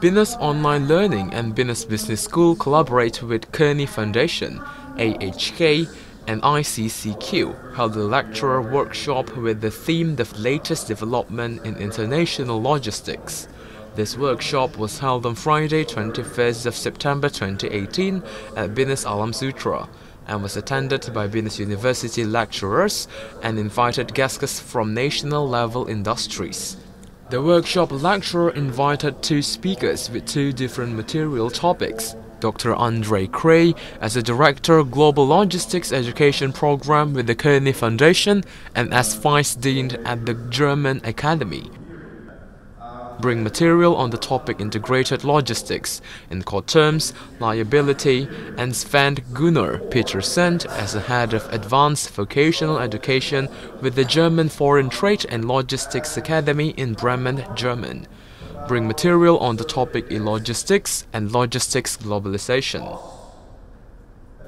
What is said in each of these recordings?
Binus Online Learning and Binus Business School collaborate with Kuehne Foundation, AHK, and ICCQ held a lecturer workshop with the theme The Latest Development in International Logistics. This workshop was held on Friday, 21st of September 2018 at Binus Alam Sutera and was attended by Binus University lecturers and invited guests from national level industries. The workshop lecturer invited two speakers with two different material topics. Dr. Andre Cray as the Director Global Logistics Education Program with the Kuehne Foundation and as Vice Dean at the German Academy bring material on the topic integrated logistics, Incoterms, liability, and Sven Gunnar Petersen as the head of advanced vocational education with the German Foreign Trade and Logistics Academy in Bremen, German. Bring material on the topic in logistics and logistics globalization.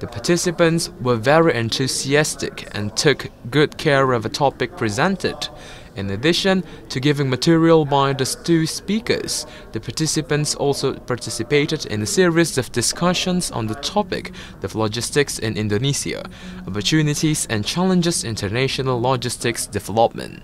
The participants were very enthusiastic and took good care of the topic presented. In addition to giving material by the two speakers, the participants also participated in a series of discussions on the topic of logistics in Indonesia, opportunities and challenges international logistics development.